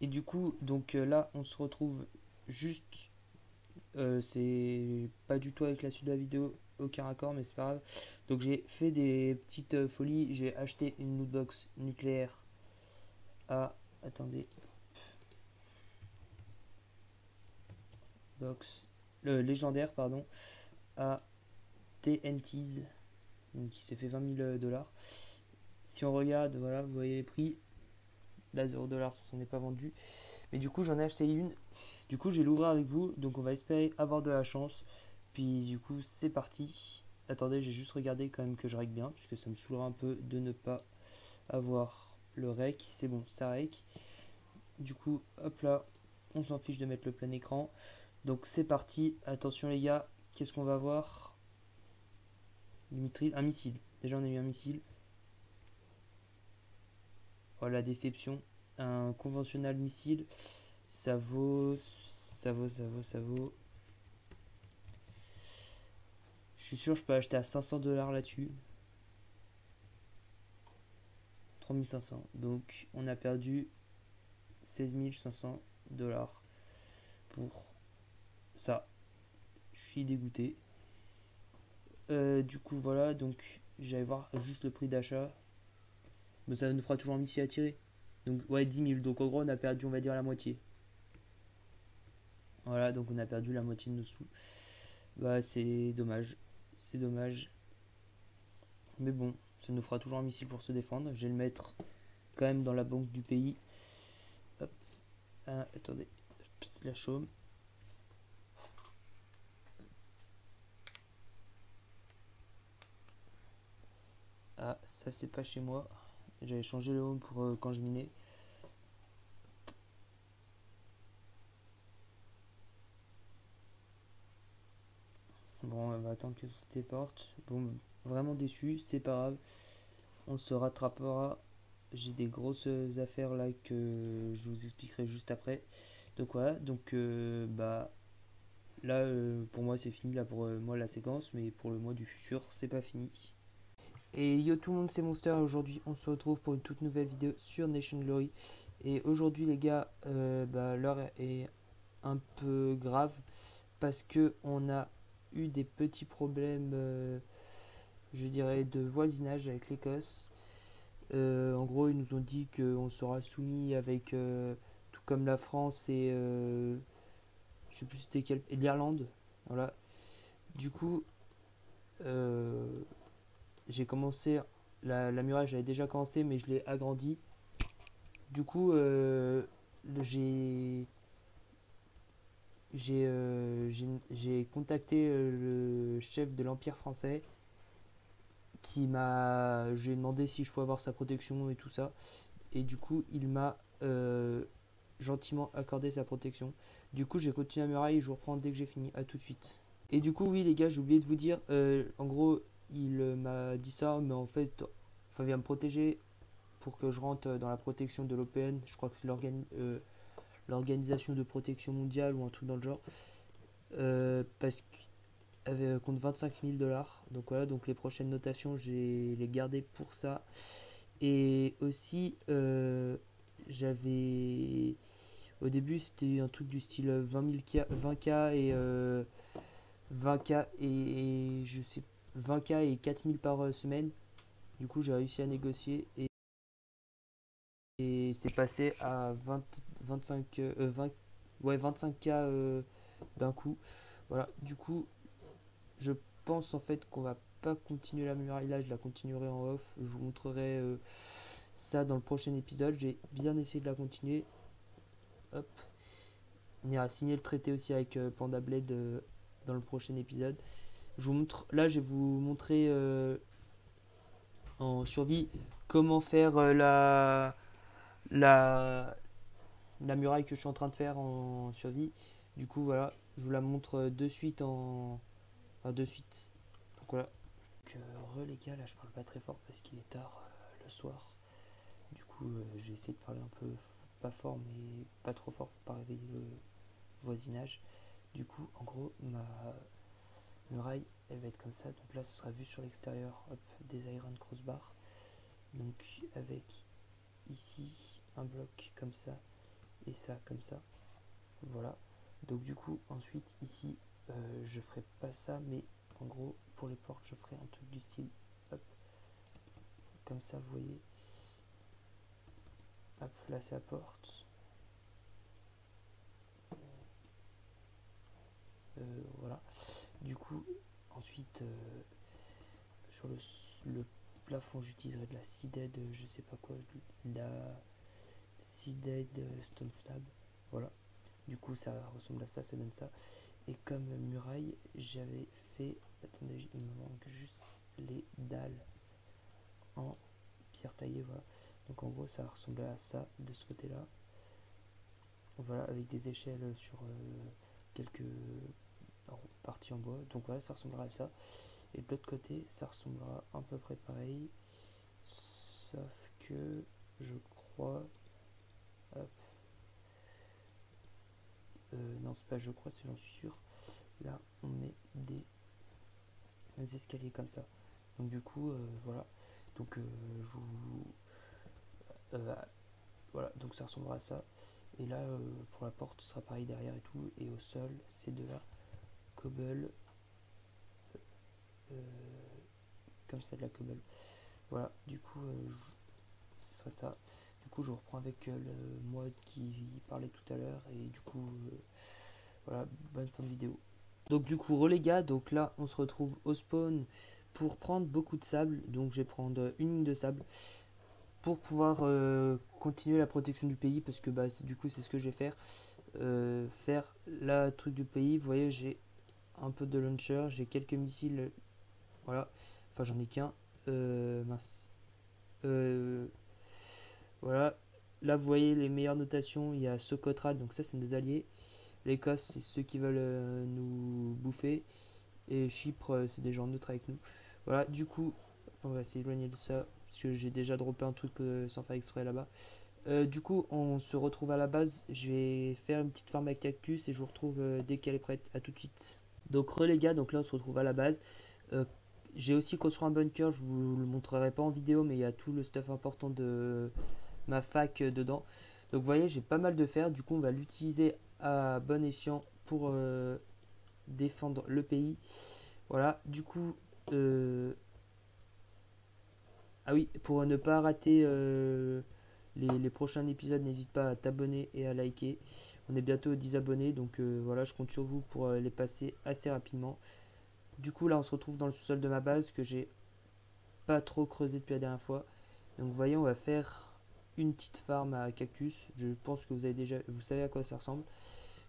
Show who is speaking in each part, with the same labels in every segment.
Speaker 1: Et du coup, donc euh, là, on se retrouve juste. euh, c'est pas du tout avec la suite de la vidéo, aucun accord, mais c'est pas grave. Donc j'ai fait des petites euh, folies. J'ai acheté une lootbox nucléaire à. Attendez. Box. Le légendaire, pardon. À TNTs. Donc qui s'est fait 20 000 dollars. Si on regarde, voilà, vous voyez les prix. Là, 0 dollars, ça s'en est pas vendu. Mais du coup, j'en ai acheté une. Du coup, je vais l'ouvrir avec vous. Donc, on va espérer avoir de la chance. Puis, du coup, c'est parti. Attendez, j'ai juste regardé quand même que je règle bien. Puisque ça me saoulera un peu de ne pas avoir le rec. C'est bon, ça rec. Du coup, hop là. On s'en fiche de mettre le plein écran. Donc, c'est parti. Attention, les gars. Qu'est-ce qu'on va Dimitri, un missile. Déjà, on a eu un missile. Oh la déception. Un conventionnel missile, ça vaut, ça vaut, ça vaut, ça vaut. Je suis sûr, je peux acheter à 500 dollars là-dessus. 3500. Donc, on a perdu 16 500 dollars pour ça. Je suis dégoûté. Euh, du coup, voilà. Donc, j'allais voir juste le prix d'achat. Mais ça nous fera toujours un missile à tirer. Donc, ouais, 10 000. Donc, en gros, on a perdu, on va dire, la moitié. Voilà, donc on a perdu la moitié de nos sous. Bah, c'est dommage. C'est dommage. Mais bon, ça nous fera toujours un missile pour se défendre. Je vais le mettre quand même dans la banque du pays. Hop. Ah, attendez. La chaume. Ah, ça c'est pas chez moi. J'avais changé le home pour euh, quand je minais. Bon, on va attendre que ça se déporte. Bon, vraiment déçu, c'est pas grave. On se rattrapera. J'ai des grosses affaires là que je vous expliquerai juste après. Donc voilà, donc euh, bah là euh, pour moi c'est fini là pour moi la séquence, mais pour le mois du futur c'est pas fini. Et yo tout le monde c'est Monster aujourd'hui on se retrouve pour une toute nouvelle vidéo sur Nation Glory. Et aujourd'hui les gars, bah, l'heure est un peu grave parce que on a eu des petits problèmes, je dirais, de voisinage avec l'Écosse. en gros, ils nous ont dit qu'on sera soumis avec, tout comme la France et je sais plus c'était quel, et l'Irlande. Voilà. Du coup, j'ai commencé, la, muraille j'avais déjà commencé, mais je l'ai agrandi. Du coup, j'ai j'ai contacté le chef de l'Empire français qui m'a. J'ai demandé si je pouvais avoir sa protection et tout ça. Et du coup, il m'a euh, gentiment accordé sa protection. Du coup, j'ai continué la muraille je vous reprends dès que j'ai fini. À tout de suite. Et du coup, oui, les gars, j'ai oublié de vous dire. Euh, en gros, il m'a dit ça, mais en fait, enfin, vient me protéger pour que je rentre dans la protection de l'OPN. Je crois que c'est. Euh, l'organisation de protection mondiale ou un truc dans le genre euh, parce qu'elle compte 25 000 dollars donc voilà donc les prochaines notations j'ai les gardées pour ça et aussi euh, j'avais au début c'était un truc du style 20 000 K, 20k et 20k et, je sais 20k et 4000 par semaine du coup j'ai réussi à négocier et c'est passé à 20, 25, 20, ouais, 25k euh, d'un coup. Voilà, du coup, je pense en fait qu'on va pas continuer la muraille là, je la continuerai en off. Je vous montrerai euh, ça dans le prochain épisode. J'ai bien essayé de la continuer. Hop. On ira signer le traité aussi avec euh, Panda Blade dans le prochain épisode. Je vous montre, là je vais vous montrer en survie comment faire la la, la muraille que je suis en train de faire en survie. Du coup, voilà, je vous la montre de suite en. Enfin, de suite. Donc voilà. Donc, euh, re les gars, là je parle pas très fort parce qu'il est tard euh, le soir. Du coup, euh, j'ai essayé de parler un peu pas fort, mais pas trop fort pour pas réveiller le voisinage. Du coup, en gros, ma muraille, elle va être comme ça. Donc là, ce sera vu sur l'extérieur, des iron crossbar. Donc avec ici un bloc comme ça et ça comme ça. Voilà. Donc du coup, ensuite ici, euh, je ferai pas ça, mais en gros, pour les portes, je ferai un truc du style, hop, comme ça, vous voyez. Hop, là c'est la porte. Euh, voilà. Du ensuite, euh, sur le, plafond, j'utiliserai de la seeded, je sais pas quoi, la seeded stone slab. Voilà. Du coup, ça ressemble à ça, ça donne ça. Et comme muraille, j'avais fait. Attendez, il me manque juste les dalles en pierre taillée. Voilà. Donc en gros, ça ressemble à ça de ce côté-là. Voilà, avec des échelles sur euh, quelques parties en bois. Donc voilà, ça ressemblera à ça. Et de l'autre côté, ça ressemblera à peu près pareil. Sauf que je crois. Euh, non, c'est pas je crois, c'est j'en suis sûr. Là, on met des, escaliers comme ça. Donc du coup, euh, voilà. Donc euh, je vous... voilà, donc ça ressemblera à ça. Et là, pour la porte, ce sera pareil derrière et tout. Et au sol, c'est de la cobble. comme ça, de la cobble. Voilà, du coup, ce sera ça je reprends avec euh, le mode qui parlait tout à l'heure. Et du coup, euh, voilà, bonne fin de vidéo. Donc du coup, les donc là, on se retrouve au spawn pour prendre beaucoup de sable. Donc je vais prendre une ligne de sable pour pouvoir euh, continuer la protection du pays parce que bah, du coup c'est ce que je vais faire faire la truc du pays vous voyez j'ai un peu de launcher j'ai quelques missiles voilà enfin j'en ai qu'un mince voilà. Là, vous voyez les meilleures notations. Il y a Socotrad, donc ça, c'est nos alliés. L'Écosse, c'est ceux qui veulent euh, nous bouffer. Et Chypre, euh, c'est des gens neutres avec nous. Voilà, du coup, on va s'éloigner de ça. Parce que j'ai déjà droppé un truc euh, sans faire exprès là-bas. du coup, on se retrouve à la base. Je vais faire une petite farm à cactus et je vous retrouve dès qu'elle est prête. À tout de suite. Donc, re les gars, donc là, on se retrouve à la base. j'ai aussi construit un bunker. Je vous le montrerai pas en vidéo, mais il y a tout le stuff important de ma fac euh, dedans. Donc vous voyez, j'ai pas mal de fer. Du coup, on va l'utiliser à bon escient pour euh, défendre le pays. Voilà, du coup... Euh, ah oui, pour ne pas rater les, prochains épisodes, n'hésite pas à t'abonner et à liker. On est bientôt 10 abonnés, donc voilà, je compte sur vous pour les passer assez rapidement. Du coup, là, on se retrouve dans le sous-sol de ma base que j'ai pas trop creusé depuis la dernière fois. Donc, vous voyez, on va faire une petite farm à cactus. Je pense que vous avez déjà, vous savez à quoi ça ressemble.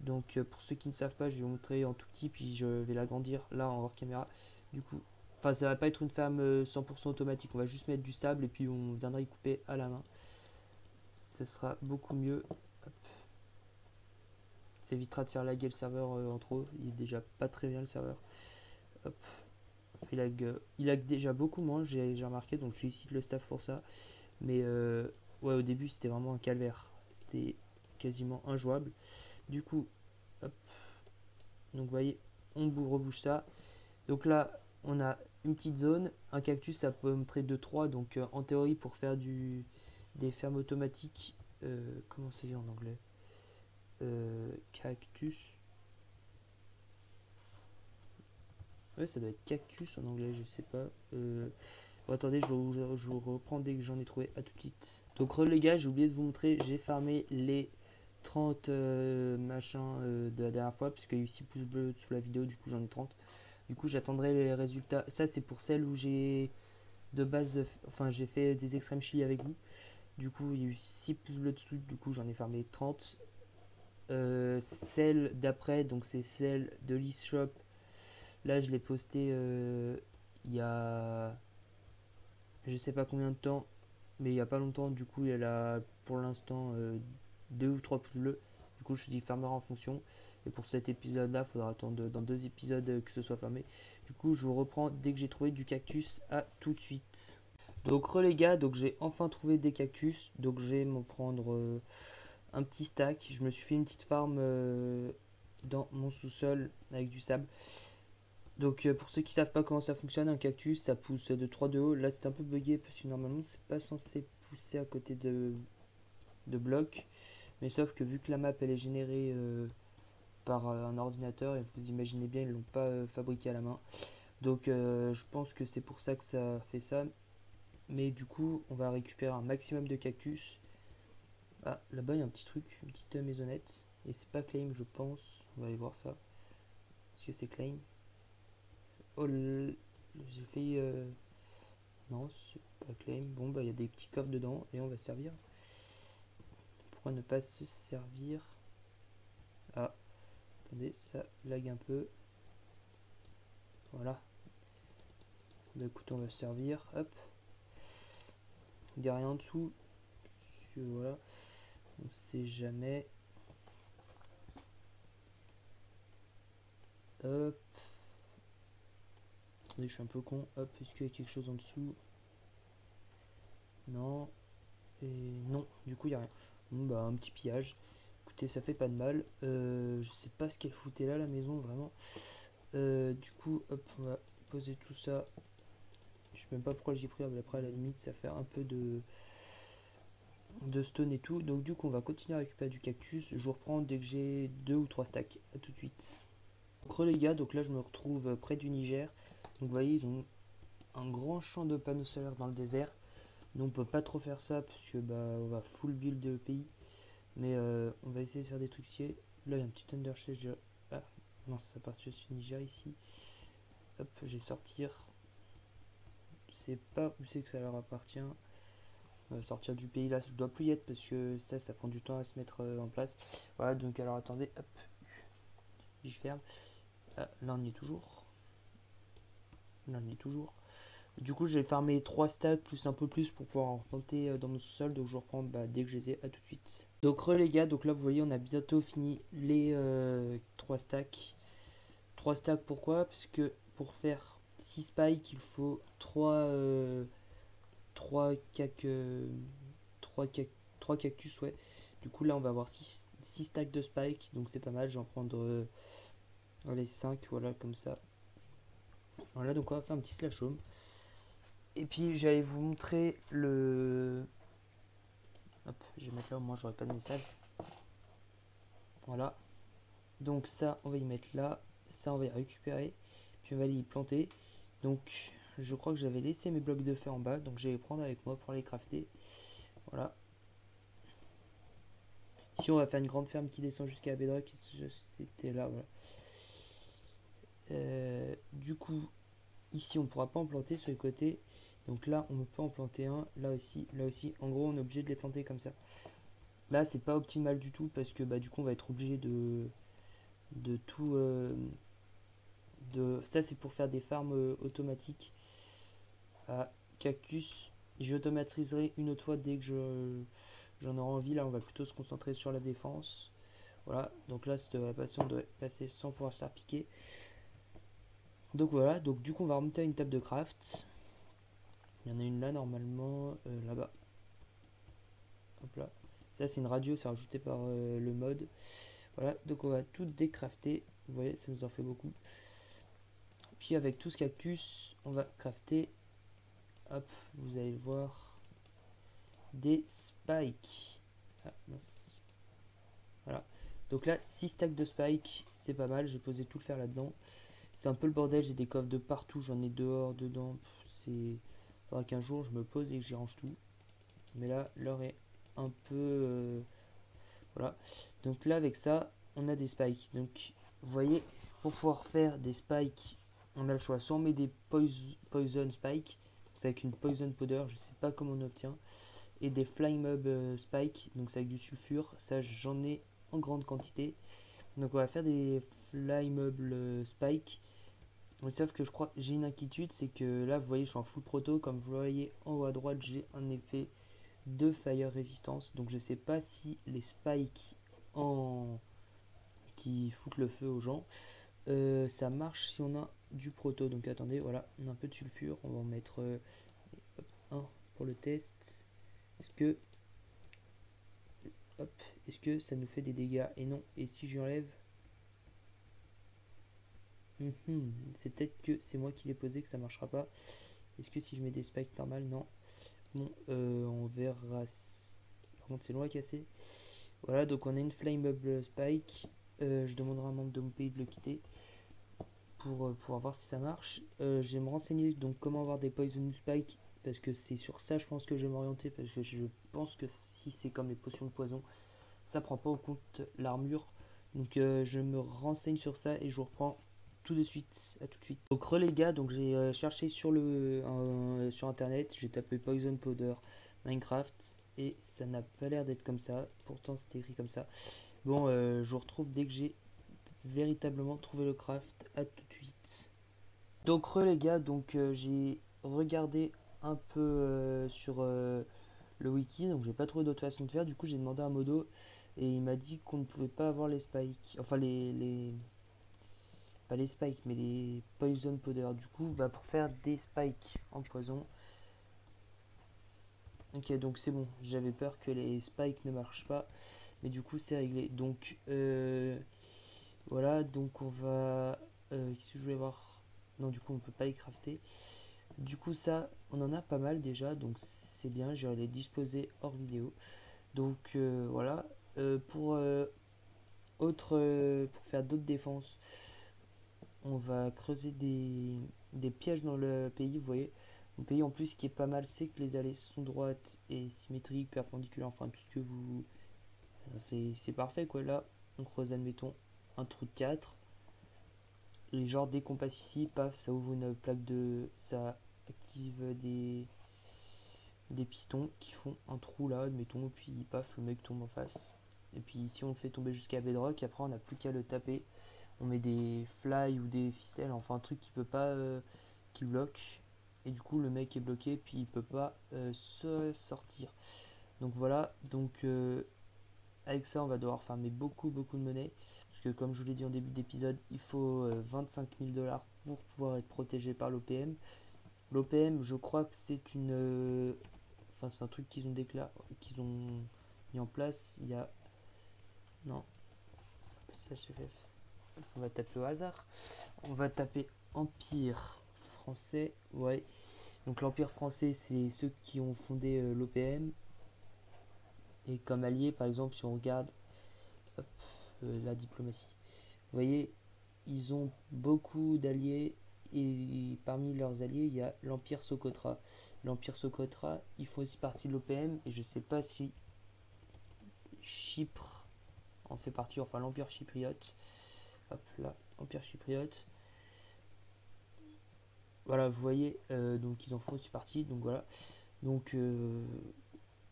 Speaker 1: Donc euh, pour ceux qui ne savent pas, je vais vous montrer en tout petit, puis je vais l'agrandir là en hors caméra. Du coup, enfin ça va pas être une ferme 100% euh, automatique. On va juste mettre du sable et puis on viendra y couper à la main. Ce sera beaucoup mieux. Ça évitera de faire laguer le serveur euh, en trop. Il est déjà pas très bien le serveur. Il lag, il lag déjà beaucoup moins, j'ai remarqué, donc je félicite le staff pour ça. Mais Ouais, au début, c'était vraiment un calvaire. C'était quasiment injouable. Du coup. Donc, vous voyez, on rebouche ça. Donc là, on a une petite zone. Un cactus, ça peut montrer de 3. Donc, euh, en théorie, pour faire du, des fermes automatiques, euh, comment c'est dit en anglais? Euh, Cactus. Ouais, ça doit être cactus en anglais, je sais pas. Bon, attendez, je, vous reprends dès que j'en ai trouvé. À tout de suite. Donc, les gars, j'ai oublié de vous montrer. J'ai farmé les 30 euh, machins euh, de la dernière fois. Puisqu'il y a eu 6 pouces bleus sous la vidéo. Du coup, j'en ai 30. Du coup, j'attendrai les résultats. Ça, c'est pour celle où j'ai de base. Enfin, j'ai fait des extrêmes chili avec vous. Du coup, il y a eu 6 pouces bleus dessous. Du coup, j'en ai farmé 30. Euh, celle d'après, donc c'est celle de l'e-shop. Là, je l'ai posté il y a je sais pas combien de temps, mais il y a pas longtemps, du coup, elle a pour l'instant euh, deux ou trois pouces bleus. Du coup, je dis fermer en fonction. Et pour cet épisode-là, faudra attendre dans deux épisodes que ce soit fermé. Du coup, je vous reprends dès que j'ai trouvé du cactus. À tout de suite. Donc, les gars, donc j'ai enfin trouvé des cactus. Donc, je vais m'en prendre euh, un petit stack. Je me suis fait une petite farm euh, dans mon sous-sol avec du sable. Donc euh, pour ceux qui savent pas comment ça fonctionne, un cactus ça pousse de 3 de haut. Là c'est un peu bugué parce que normalement c'est pas censé pousser à côté de, de blocs. Mais sauf que vu que la map elle est générée euh, par un ordinateur, et vous imaginez bien, ils l'ont pas fabriqué à la main. Donc je pense que c'est pour ça que ça fait ça. Mais du coup, on va récupérer un maximum de cactus. Ah, là-bas, il y a un petit truc, une petite maisonnette. Et c'est pas claim, je pense. On va aller voir ça. Est-ce que c'est claim Oh, j'ai fait... Non, c'est pas claim. Bon, bah, il y a des petits coffres dedans et on va servir. Pourquoi ne pas se servir? Ah, attendez, ça lag un peu. Voilà. Bah, écoute, on va servir. Hop. Il n'y a rien en dessous. Voilà. On sait jamais. Hop. Je suis un peu con. Hop, est-ce qu'il y a quelque chose en dessous? Non. Et non, du coup, il n'y a rien. Bah, un petit pillage. Écoutez, ça fait pas de mal. Euh, je sais pas ce qu'elle foutait là, la maison, vraiment. Euh, du coup, hop, on va poser tout ça. Je sais même pas pourquoi j'ai pris, après, à la limite, ça fait un peu de de stone et tout. Donc, du coup, on va continuer à récupérer du cactus. Je vous reprends dès que j'ai deux ou trois stacks. À tout de suite. Donc, les gars, donc là, je me retrouve près du Niger. Donc vous voyez, ils ont un grand champ de panneaux solaires dans le désert. Donc on peut pas trop faire ça parce bah on va full build le pays. Mais euh, on va essayer de faire des trucs ici. Là il y a un petit undershade. Ah non ça part du Niger ici. Hop, je vais sortir. C'est pas où c'est que ça leur appartient. Va sortir du pays là, je dois plus y être parce que ça ça prend du temps à se mettre euh, en place. Voilà donc alors attendez, hop. J'y ferme. Ah, là on y est toujours on en est toujours. Du coup, j'ai farmé 3 stacks plus un peu plus pour pouvoir en replanter euh, dans mon sol. Donc, je reprends bah, dès que je les ai. À tout de suite. Donc, re les gars, donc là, vous voyez, on a bientôt fini les 3 euh, stacks. 3 stacks, pourquoi? Parce que pour faire 6 spikes, il faut 3, 3, 3, 3 cactus. Ouais. Du coup, là, on va avoir 6, 6 stacks de spikes. Donc, c'est pas mal. Je vais en prendre euh, les 5, voilà, comme ça. Voilà, donc on va faire un petit slash home. Et puis j'allais vous montrer le... Hop, je vais mettre là, au moins j'aurai pas de message. Voilà. Donc ça, on va y mettre là. Ça, on va y récupérer. Puis on va y planter. Donc, je crois que j'avais laissé mes blocs de fer en bas. Donc je vais les prendre avec moi pour les crafter. Voilà. Ici, on va faire une grande ferme qui descend jusqu'à bedrock. C'était là, voilà. Euh, du coup, ici, on pourra pas en planter sur les côtés. Donc là, on peut en planter un. Là aussi, là aussi. En gros, on est obligé de les planter comme ça. Là, c'est pas optimal du tout parce que bah, du coup, on va être obligé de, de tout. Euh, de, ça, c'est pour faire des farms euh, automatiques à cactus. J'automatiserai une autre fois dès que je j'en aurai envie. Là, on va plutôt se concentrer sur la défense. Voilà, donc là, cette passer, on doit passer sans pouvoir se faire piquer. Donc voilà, donc du coup on va remonter à une table de craft. Il y en a une là normalement, euh, là-bas. Hop là. Ça c'est une radio, c'est rajouté par euh, le mode. Voilà, donc on va tout décrafter. Vous voyez, ça nous en fait beaucoup. Puis avec tout ce cactus, on va crafter. Hop, vous allez le voir. Des spikes. Ah, voilà. Donc là, 6 stacks de spikes, c'est pas mal. J'ai posé tout le fer là-dedans. C'est un peu le bordel, j'ai des coffres de partout, j'en ai dehors, dedans. C'est. Faudra qu'un jour je me pose et que j'y range tout. Mais là, l'heure est un peu. Euh, voilà. Donc là, avec ça, on a des spikes. Donc, vous voyez, pour pouvoir faire des spikes, on a le choix. Soit on met des poison, spikes, avec une poison powder, je sais pas comment on obtient. Et des flying mob euh, spikes, donc c'est avec du sulfure. Ça, j'en ai en grande quantité. Donc on va faire des fly meubles euh, spike sauf que je crois, j'ai une inquiétude, c'est que là, vous voyez, je suis en full proto. Comme vous voyez en haut à droite, j'ai un effet de fire résistance. Donc je sais pas si les spikes en qui foutent le feu aux gens, euh, ça marche si on a du proto. Donc attendez, voilà, un peu de sulfure. On va en mettre euh, un pour le test. Est-ce que hop, est-ce que ça nous fait des dégâts? Et non. Et si j'enlève? Mhm. C'est peut-être que c'est moi qui l'ai posé que ça marchera pas. Est-ce que si je mets des spikes normales? Non. Bon, euh, on verra. Par contre, c'est loin à casser. Voilà, donc on a une Flammable Spike. Euh, je demanderai à un membre de mon pays de le quitter pour euh, pouvoir voir si ça marche. Euh, je vais me renseigner donc comment avoir des Poison Spike parce que c'est sur ça je pense que je vais m'orienter parce que je pense que si c'est comme les potions de poison, ça prend pas en compte l'armure. Donc je me renseigne sur ça et je vous reprends tout de suite. À tout de suite. Donc re les gars, donc j'ai cherché sur le sur internet, j'ai tapé Poison Powder Minecraft et ça n'a pas l'air d'être comme ça. Pourtant, c'était écrit comme ça. Bon, euh, je vous retrouve dès que j'ai véritablement trouvé le craft. À tout de suite. Donc, re les gars, donc euh, j'ai regardé un peu euh, sur le wiki, donc j'ai pas trouvé d'autre façon de faire. Du coup, j'ai demandé à Modo et il m'a dit qu'on ne pouvait pas avoir les spikes, enfin les, les pas les spikes, mais les poison powder. Du coup, bah, pour faire des spikes en poison, Ok, donc c'est bon. J'avais peur que les spikes ne marchent pas. Mais du coup, c'est réglé. Donc, euh, voilà. Donc, on va... Euh, Qu'est-ce que je voulais voir? Du coup, on peut pas les crafter. Du coup, ça, on en a pas mal déjà. Donc, c'est bien. Je vais les disposer hors vidéo. Donc, euh, voilà. Euh, pour autre... pour faire d'autres défenses, on va creuser des, des pièges dans le pays, vous voyez. Mon pays en plus ce qui est pas mal c'est que les allées sont droites et symétriques, perpendiculaires, enfin tout ce que vous... C'est parfait quoi. Là on creuse admettons un trou de 4. Et genre dès qu'on passe ici, paf, ça ouvre une plaque de... ça active des des pistons qui font un trou là, admettons, et puis paf, le mec tombe en face. Et puis si on le fait tomber jusqu'à Bedrock, après on n'a plus qu'à le taper. On met des fly ou des ficelles, enfin un truc qui peut pas, euh, qui bloque et du coup le mec est bloqué puis il peut pas euh, se sortir donc voilà donc euh, avec ça on va devoir farmer beaucoup beaucoup de monnaie comme je vous l'ai dit en début d'épisode il faut 25 euh, 000 dollars pour pouvoir être protégé par l'OPM l'OPM je crois que c'est une enfin c'est un truc qu'ils ont déclaré qu'ils ont mis en place il y a non on va taper au hasard on va taper empire français, ouais. Donc l'Empire français, c'est ceux qui ont fondé euh, l'OPM. Et comme alliés, par exemple, si on regarde euh, la diplomatie, vous voyez, ils ont beaucoup d'alliés. Et parmi leurs alliés, il y a l'Empire Socotra. L'Empire Socotra, ils font aussi partie de l'OPM. Et je sais pas si Chypre en fait partie, enfin l'Empire chypriote. Hop là, Empire chypriote voilà vous voyez euh, donc ils en font aussi partie donc voilà donc euh,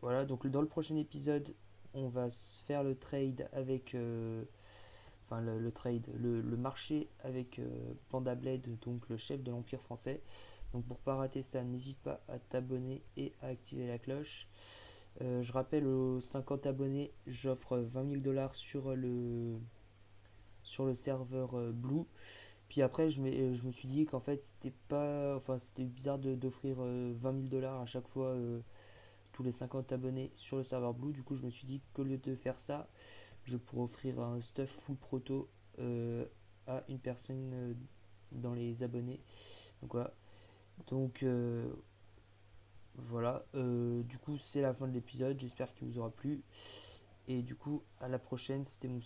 Speaker 1: voilà donc dans le prochain épisode on va faire le trade avec euh, enfin le, trade le, marché avec Panda Blade donc le chef de l'empire français donc pour pas rater ça n'hésite pas à t'abonner et à activer la cloche je rappelle aux 50 abonnés j'offre 20 000 dollars sur le sur le serveur Blue puis après, je, euh, me suis dit qu'en fait, c'était pas. Enfin, c'était bizarre d'offrir 20 euh, 000 dollars à chaque fois euh, tous les 50 abonnés sur le serveur Blue. Du coup, je me suis dit qu'au lieu de faire ça, je pourrais offrir un stuff full proto à une personne dans les abonnés. Donc voilà. Donc voilà. du coup, c'est la fin de l'épisode. J'espère qu'il vous aura plu. Et du coup, à la prochaine. C'était mon